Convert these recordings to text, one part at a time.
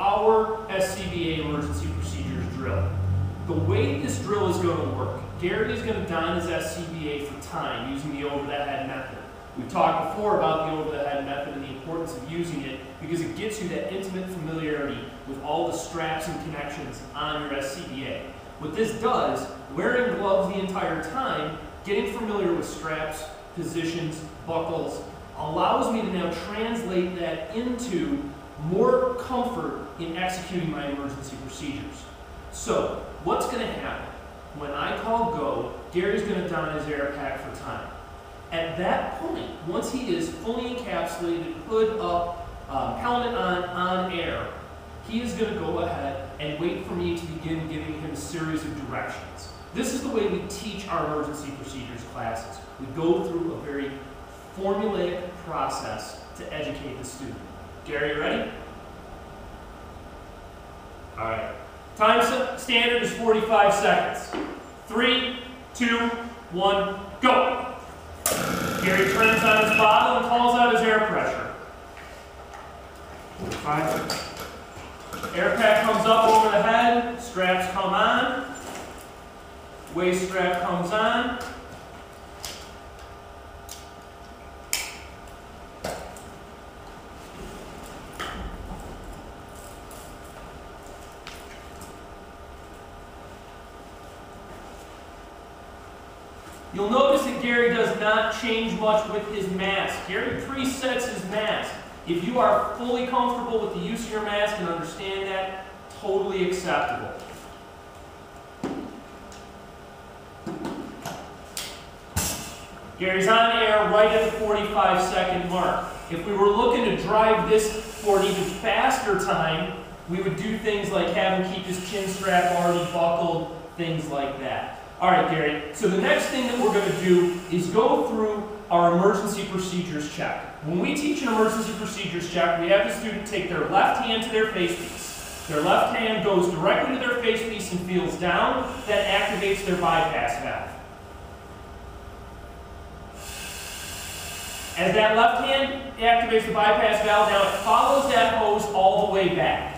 our SCBA emergency procedures drill. The way this drill is going to work, Gary is going to don his SCBA for time using the over the head method. We've talked before about the over the head method and the importance of using it because it gets you that intimate familiarity with all the straps and connections on your SCBA. What this does, wearing gloves the entire time, getting familiar with straps, positions, buckles, allows me to now translate that into more comfort in executing my emergency procedures. So, what's going to happen? When I call go, Gary's going to don his air pack for time. At that point, once he is fully encapsulated, hood up, um, helmet on, on air, he is going to go ahead and wait for me to begin giving him a series of directions. This is the way we teach our emergency procedures classes. We go through a very formulaic process to educate the student. Gary, you ready? All right. Time standard is 45 seconds. Three, two, one, go. Gary turns on his bottle and calls out his air pressure. Five. Air pack comes up over the head, straps come on, waist strap comes on, You'll notice that Gary does not change much with his mask. Gary presets his mask. If you are fully comfortable with the use of your mask and understand that, totally acceptable. Gary's on air right at the 45 second mark. If we were looking to drive this for an even faster time, we would do things like have him keep his chin strap already buckled, things like that. All right, Gary. So the next thing that we're going to do is go through our emergency procedures check. When we teach an emergency procedures check, we have the student take their left hand to their face piece. Their left hand goes directly to their face piece and feels down. That activates their bypass valve. As that left hand activates the bypass valve, now it follows that hose all the way back.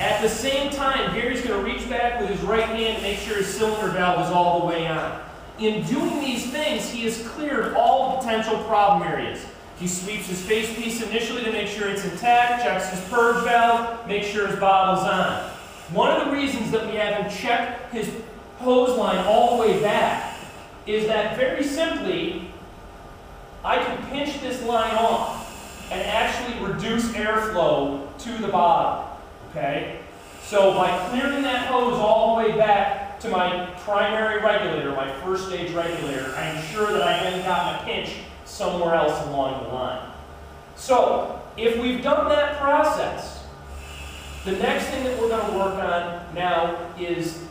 At the same time, Gary's going to reach back with his right hand and make sure his cylinder valve is all the way on. In doing these things, he has cleared all potential problem areas. He sweeps his face piece initially to make sure it's intact, checks his purge valve, makes sure his bottle's on. One of the reasons that we have him check his hose line all the way back is that very simply, I can pinch this line off and actually reduce airflow to the bottom. So by clearing that hose all the way back to my primary regulator, my first stage regulator, I ensure that I haven't gotten a pinch somewhere else along the line. So, if we've done that process, the next thing that we're going to work on now is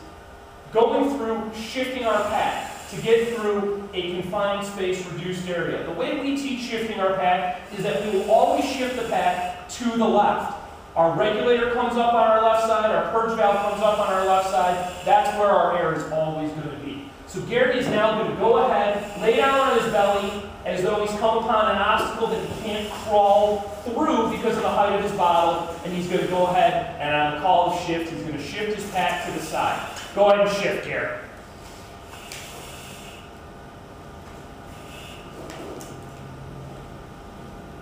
going through shifting our pack to get through a confined space reduced area. The way we teach shifting our pack is that we will always shift the pack to the left. Our regulator comes up on our left side, our purge valve comes up on our left side. That's where our air is always going to be. So Gary is now going to go ahead, lay down on his belly, as though he's come upon an obstacle that he can't crawl through because of the height of his bottle, and he's going to go ahead and on the call of shift, he's going to shift his pack to the side. Go ahead and shift, Gary.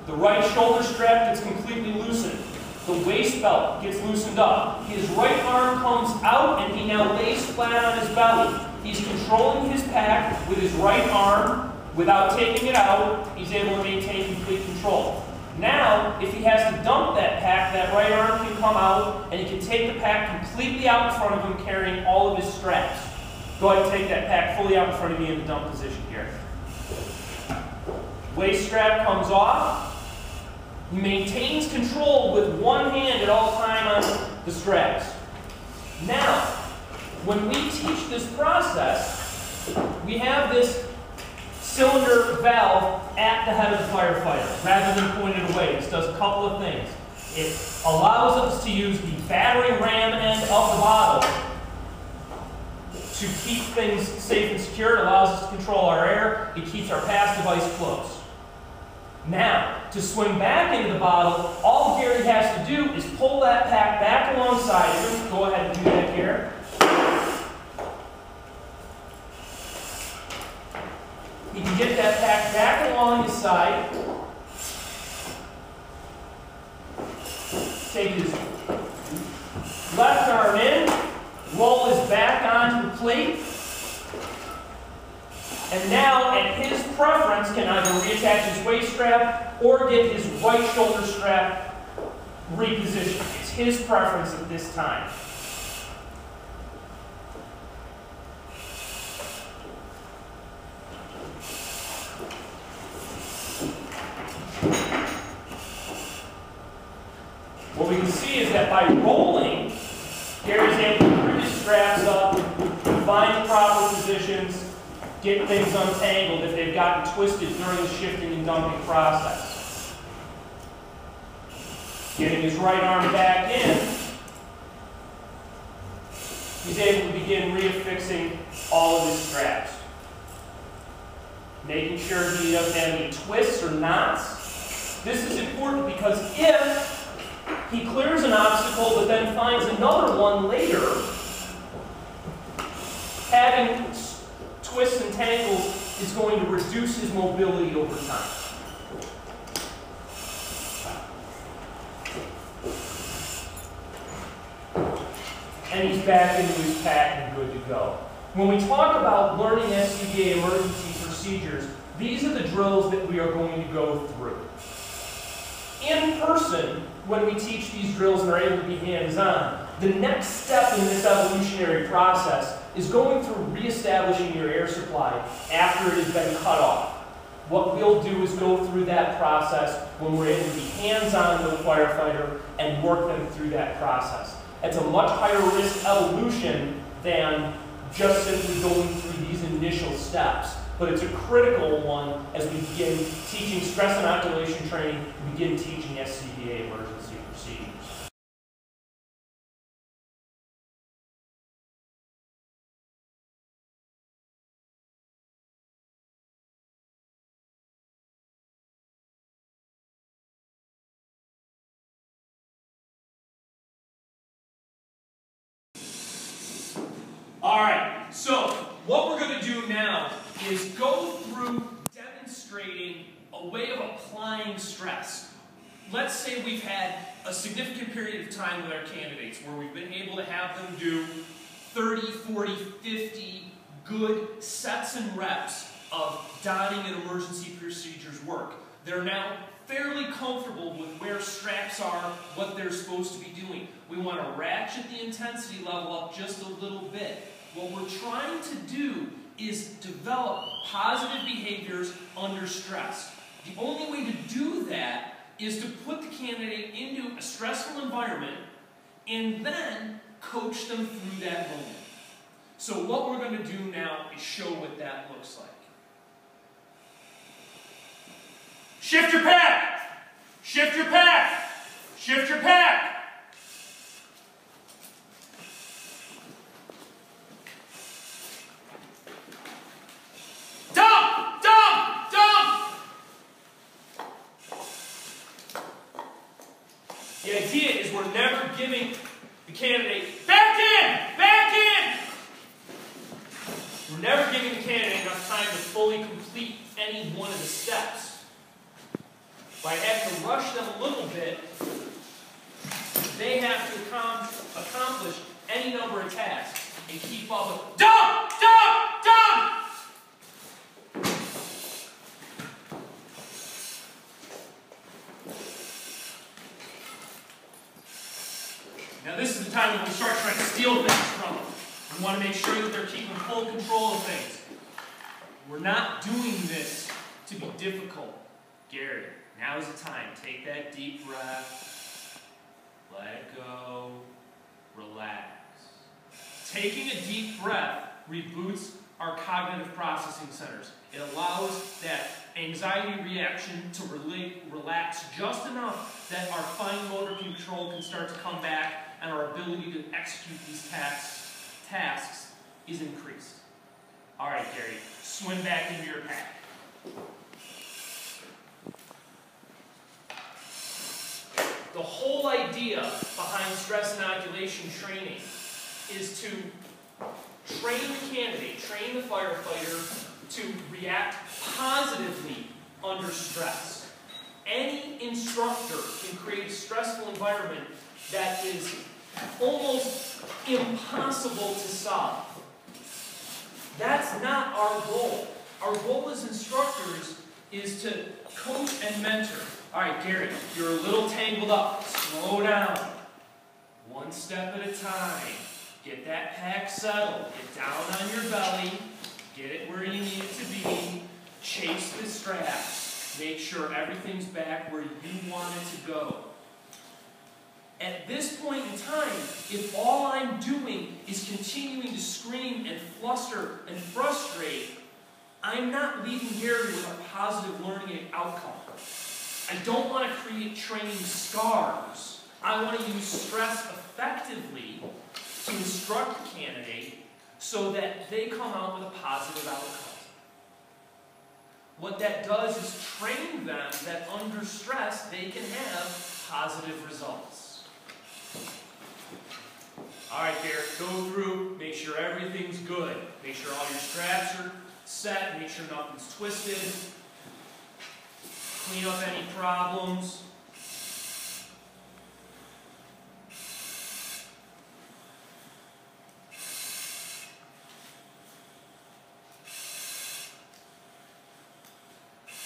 The right shoulder strap gets completely loosened. The waist belt gets loosened up. His right arm comes out and he now lays flat on his belly. He's controlling his pack with his right arm without taking it out. He's able to maintain complete control. Now, if he has to dump that pack, that right arm can come out and he can take the pack completely out in front of him carrying all of his straps. Go ahead and take that pack fully out in front of me in the dump position here. Waist strap comes off. He maintains control with one hand at all time on the straps. Now, when we teach this process, we have this cylinder valve at the head of the firefighter rather than pointed away. This does a couple of things. It allows us to use the battery ram end of the bottle to keep things safe and secure. It allows us to control our air. It keeps our PASS device closed. Now, to swing back into the bottle, all Gary has to do is pull that pack back alongside him. Go ahead and do that, here. He can get that pack back along his side. Take his left arm in, roll his back onto the plate, and now, at his preference, can either reattach his waist strap or get his right shoulder strap repositioned. It's his preference at this time. What we can see is that by rolling, Gary's able to bring his straps up, find the proper positions, get things untangled if they've gotten twisted during the shifting and dumping process. Getting his right arm back in, he's able to begin reaffixing all of his straps. Making sure he doesn't have any twists or knots. This is important because if he clears an obstacle but then finds another one later, having twists and tangles is going to reduce his mobility over time. And he's back into his pack and good to go. When we talk about learning SCBA emergency procedures, these are the drills that we are going to go through. In person, when we teach these drills and are able to be hands-on, the next step in this evolutionary process is going through reestablishing your air supply after it has been cut off. What we'll do is go through that process when we're able to be hands-on with a firefighter and work them through that process. It's a much higher risk evolution than just simply going through these initial steps. But it's a critical one as we begin teaching stress inoculation training, We begin teaching SCBA emergency procedures. All right, so what we're going to do now is go through demonstrating a way of applying stress. Let's say we've had a significant period of time with our candidates where we've been able to have them do 30, 40, 50 good sets and reps of donning and emergency procedures work. They're now fairly comfortable with where straps are, what they're supposed to be doing. We want to ratchet the intensity level up just a little bit. What we're trying to do is develop positive behaviors under stress. The only way to do that is to put the candidate into a stressful environment and then coach them through that moment. So what we're going to do now is show what that looks like. Shift your pack! Shift your pack! Shift your pack! Dump! Dump! Dump! The idea is we're never giving the candidate back in! Back in! We're never giving the candidate enough time to fully complete any one of the steps. By having to rush them a little bit, they have to accomplish any number of tasks and keep up with dump, dump. Now this is the time when we start trying to steal things from them. We want to make sure that they're keeping full control of things. We're not doing this to be difficult. Gary, now is the time. Take that deep breath. Let go. Relax. Taking a deep breath reboots our cognitive processing centers. It allows that anxiety reaction to relax just enough that our fine motor control can start to come back and our ability to execute these tasks, tasks is increased. All right, Gary, swim back into your pack. The whole idea behind stress inoculation training is to train the candidate, train the firefighter to react positively under stress. Any instructor can create a stressful environment that is almost impossible to solve. That's not our goal. Our goal as instructors is to coach and mentor. All right, Gary, you're a little tangled up. Slow down. One step at a time. Get that pack settled. Get down on your belly. Get it where you need it to be. Chase the straps. Make sure everything's back where you want it to go. At this point in time, if all I'm doing is continuing to scream and fluster and frustrate, I'm not leaving Gary with a positive learning outcome. I don't want to create training scars. I want to use stress effectively to instruct the candidate so that they come out with a positive outcome. What that does is train them that under stress they can have positive results. All right, Garrett, go through, make sure everything's good. Make sure all your straps are set, make sure nothing's twisted. Clean up any problems.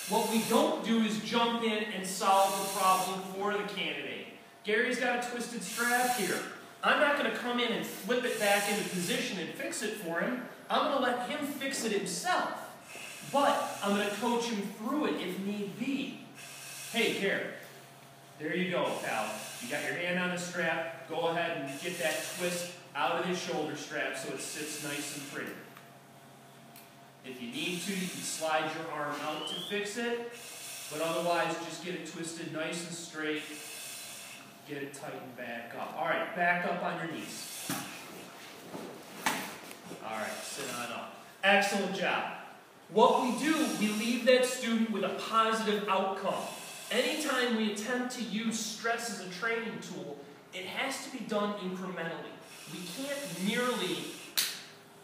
What we don't do is jump in and solve the problem for the candidate. Gary's got a twisted strap here. I'm not going to come in and flip it back into position and fix it for him. I'm going to let him fix it himself. But I'm going to coach him through it if need be. Hey, Gary, there you go, pal. You got your hand on the strap. Go ahead and get that twist out of his shoulder strap so it sits nice and pretty. If you need to, you can slide your arm out to fix it, but otherwise just get it twisted nice and straight. Get it tightened back up. All right, back up on your knees. All right, sit on up. Excellent job. What we do, we leave that student with a positive outcome. Anytime we attempt to use stress as a training tool, it has to be done incrementally. We can't merely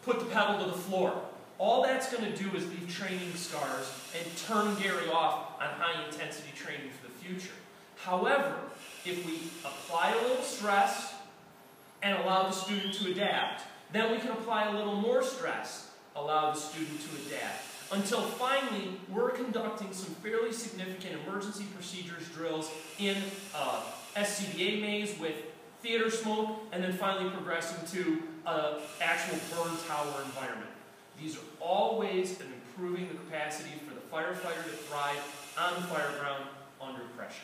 put the pedal to the floor. All that's going to do is leave training scars and turn Gary off on high intensity training for the future. However, if we apply a little stress and allow the student to adapt, then we can apply a little more stress, allow the student to adapt, until finally we're conducting some fairly significant emergency procedures drills in uh, SCBA maze with theater smoke, and then finally progressing to an actual burn tower environment. These are all ways of improving the capacity for the firefighter to thrive on the fire ground under pressure.